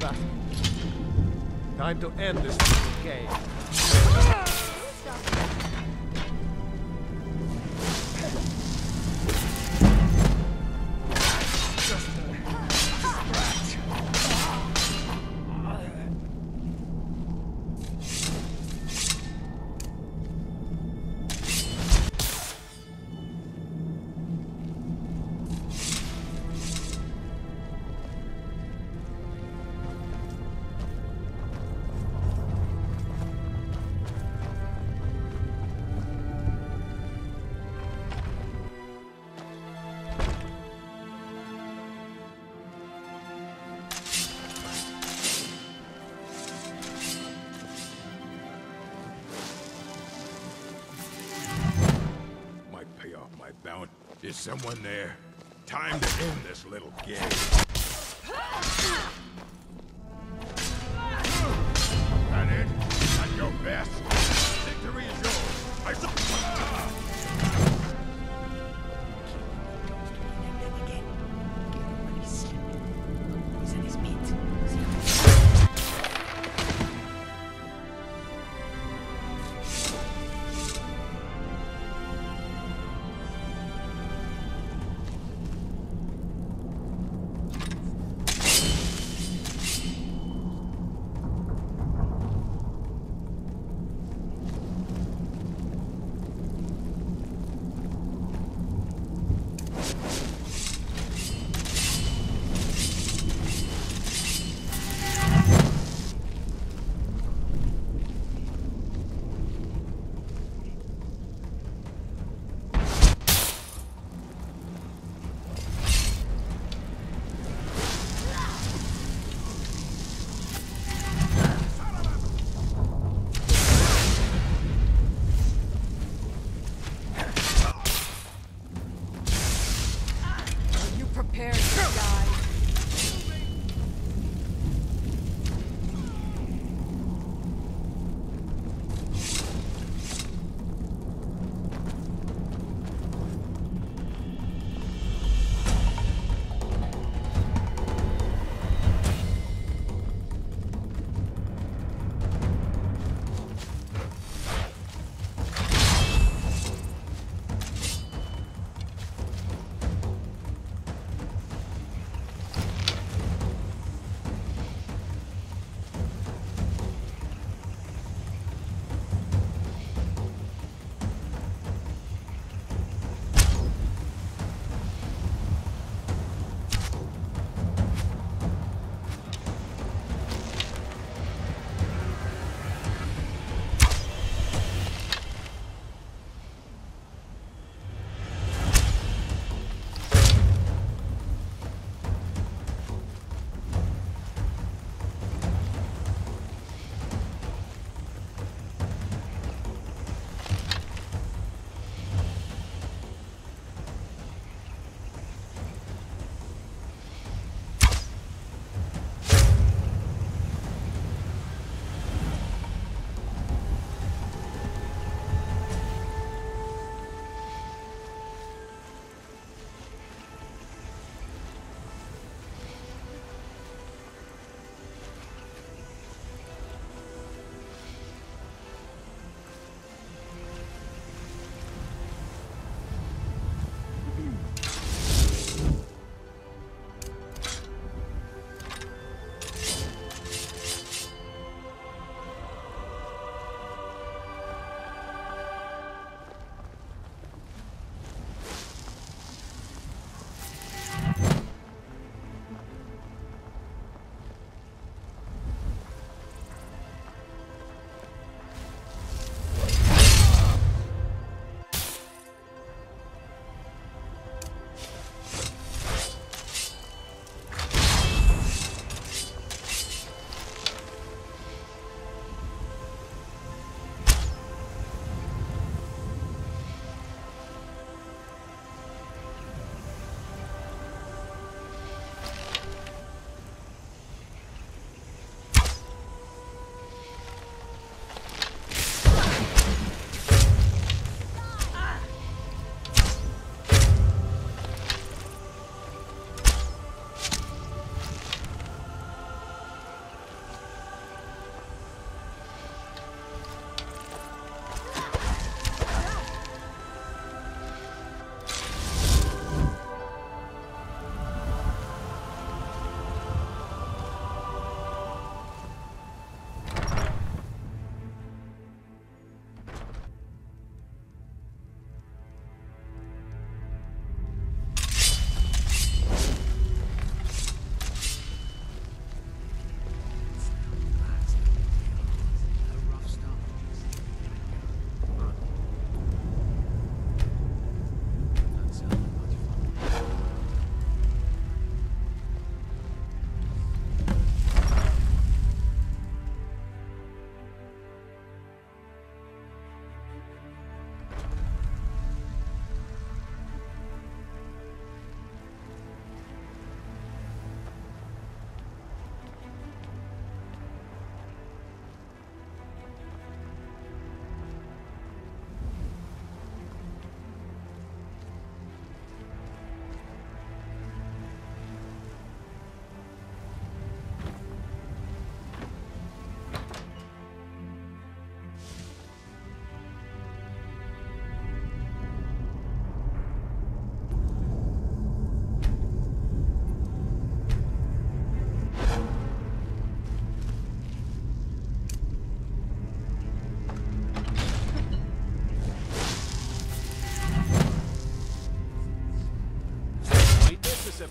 Time to end this game. Is someone there? Time to end this little game.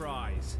Surprise.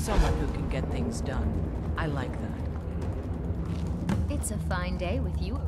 Someone who can get things done. I like that. It's a fine day with you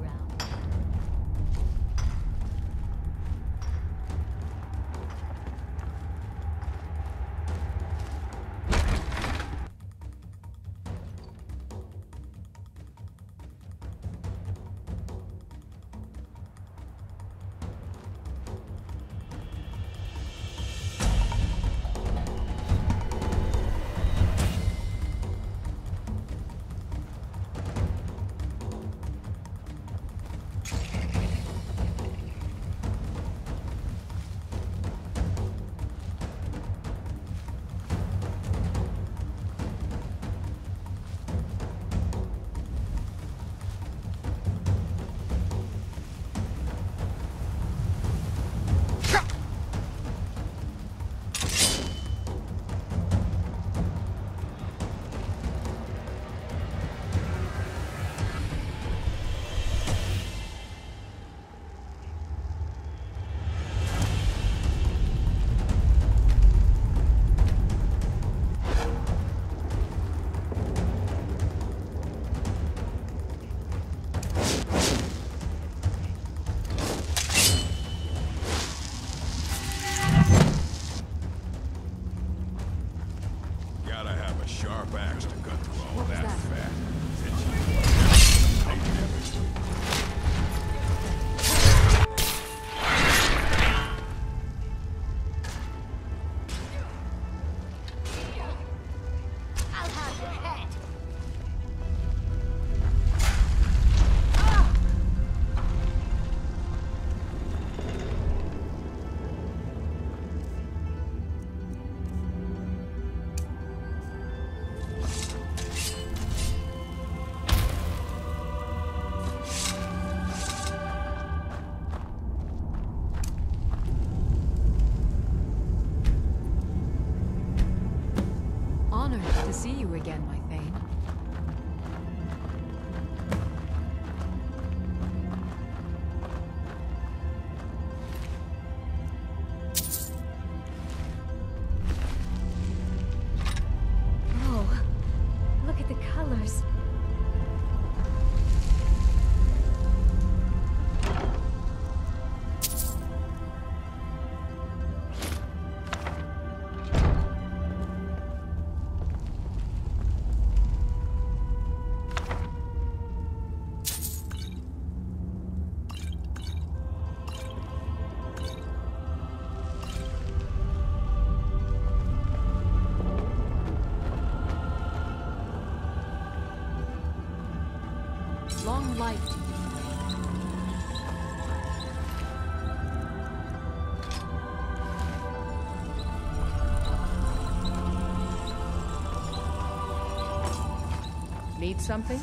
something?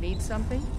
Need something?